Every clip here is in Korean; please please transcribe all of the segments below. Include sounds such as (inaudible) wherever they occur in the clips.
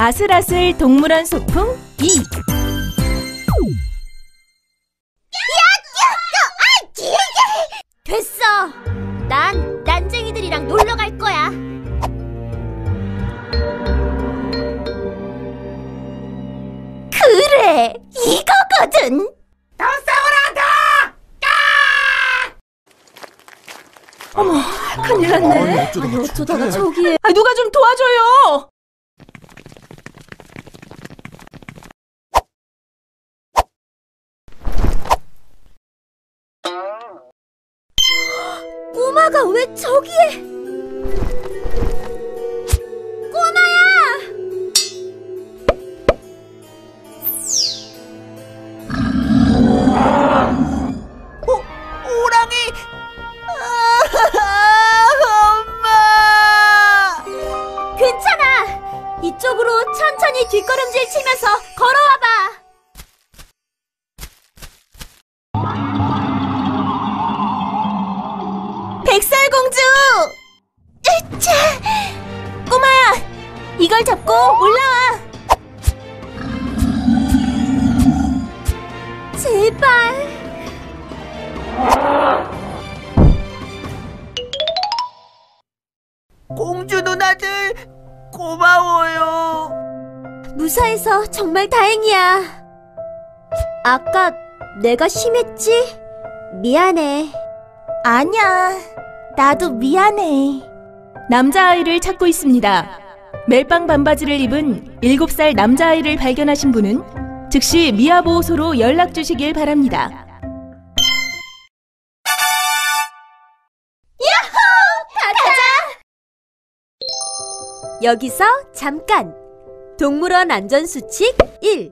아슬아슬 동물원 소풍 2 됐어. 난 난쟁이들이랑 놀러 갈 거야. 그래, 이거거든. 큰일 났네. 아니 어쩌다가 저기에 아, 누가 좀 도와줘요. 꼬마가 왜 저기에? 꼬마야! 호랑이! 아, (laughs) 엄마! 괜찮아. 이쪽으로 천천히 뒷걸음질 치면서 걸어와봐. 이걸 잡고 올라와. 제발. 공주 누나들 고마워요. 무사해서 정말 다행이야. 아까 내가 심했지? 미안해. 아니야. 나도 미안해. 남자아이를 찾고 있습니다. 멜빵 반바지를 입은 7살 남자아이를 발견하신 분은 즉시 미아보호소로 연락 주시길 바랍니다. 여기서 잠깐! 동물원 안전수칙 1.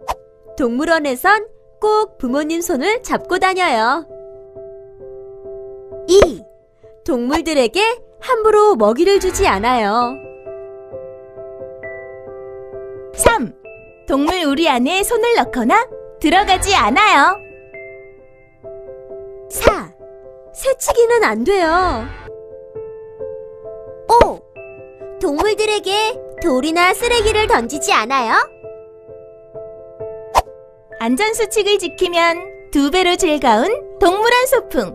동물원에선 꼭 부모님 손을 잡고 다녀요. 2. 동물들에게 함부로 먹이를 주지 않아요. 3. 동물 우리 안에 손을 넣거나 들어가지 않아요. 4. 새치기는 안 돼요. 5. 동물들에게 돌이나 쓰레기를 던지지 않아요. 안전수칙을 지키면 두 배로 즐거운 동물원 소풍.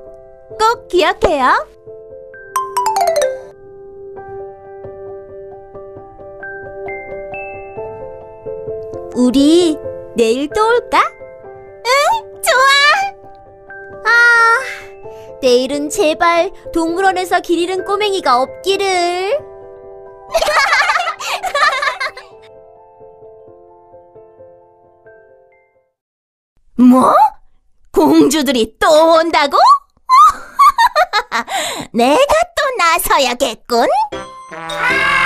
꼭 기억해요. 우리 내일 또 올까? 응, 좋아. 아, 내일은 제발 동물원에서 길 잃은 꼬맹이가 없기를. (laughs) 뭐? 공주들이 또 온다고? (laughs) 내가 또 나서야겠군. 해!